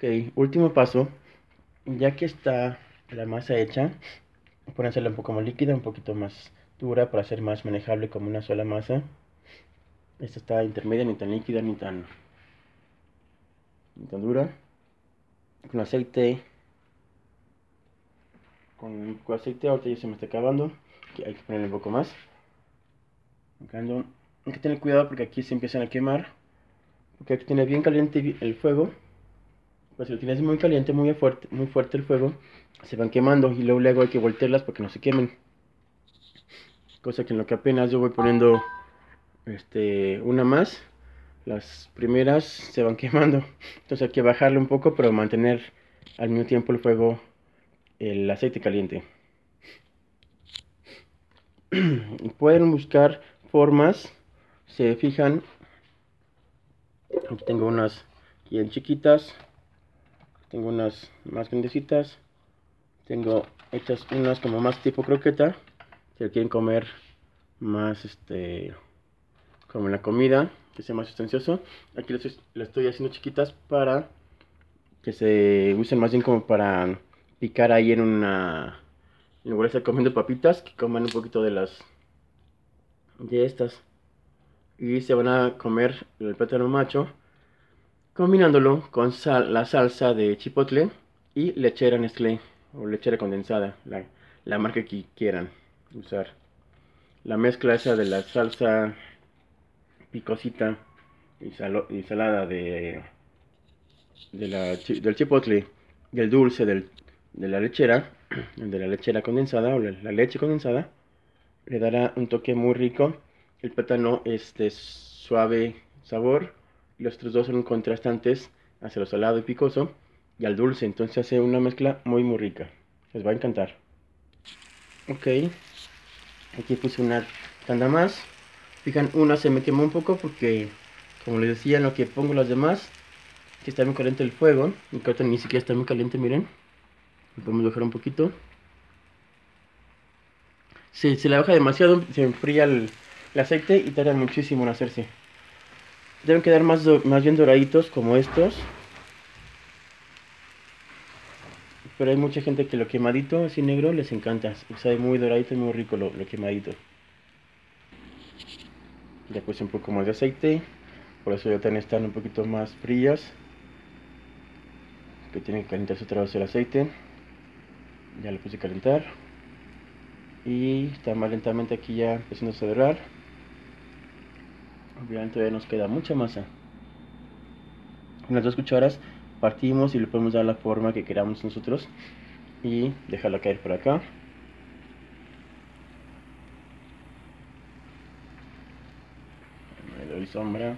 Ok, último paso. Ya que está la masa hecha, pueden un poco más líquida, un poquito más dura para ser más manejable como una sola masa. Esta está intermedia, ni tan líquida ni tan, ni tan dura. Con aceite, con de aceite, ahorita ya se me está acabando. Hay que ponerle un poco más. Hay que tener cuidado porque aquí se empiezan a quemar. Porque aquí tiene bien caliente el fuego. Pues si lo tienes muy caliente, muy fuerte, muy fuerte el fuego, se van quemando y luego, luego hay que voltearlas para que no se quemen. Cosa que en lo que apenas yo voy poniendo este, una más, las primeras se van quemando. Entonces hay que bajarle un poco, pero mantener al mismo tiempo el fuego, el aceite caliente. Pueden buscar formas, se fijan, aquí tengo unas bien chiquitas, tengo unas más grandecitas, tengo hechas unas como más tipo croqueta, si quieren comer más este como la comida, que sea más sustancioso. Aquí las, estoy haciendo chiquitas para que se usen más bien como para picar ahí en una en lugar de estar comiendo papitas, que coman un poquito de las de estas. Y se van a comer el plátano macho combinándolo con la salsa de chipotle y lechera Nestlé o lechera condensada, la, marca que quieran usar. La mezcla esa de la salsa picosita y, salada de, de la, del chipotle y el dulce del, de la lechera, de la lechera condensada o la, leche condensada, le dará un toque muy rico. El plátano es de suave sabor los otros dos son contrastantes hacia lo salado y picoso y al dulce, entonces hace una mezcla muy muy rica. Les va a encantar. Ok, aquí puse una tanda más. Fijan, una se me quemó un poco porque, como les decía, en lo que pongo las demás, que está muy caliente el fuego. Mi cartón ni siquiera está muy caliente, miren. Lo podemos bajar un poquito. Si se la baja demasiado, se enfría el aceite y tarda muchísimo en hacerse. Deben quedar más, más bien doraditos como estos. Pero hay mucha gente que lo quemadito, así negro, les encanta. Sabe muy doradito y muy rico lo, quemadito. Ya puse un poco más de aceite. Por eso ya también están un poquito más frías. Que tienen que calentarse otra vez el aceite. Ya lo puse a calentar. Y está más lentamente aquí ya empezando a dorar. Obviamente todavía nos queda mucha masa. Con las dos cucharas partimos y le podemos dar la forma que queramos nosotros y dejarla caer por acá. Le doy sombra.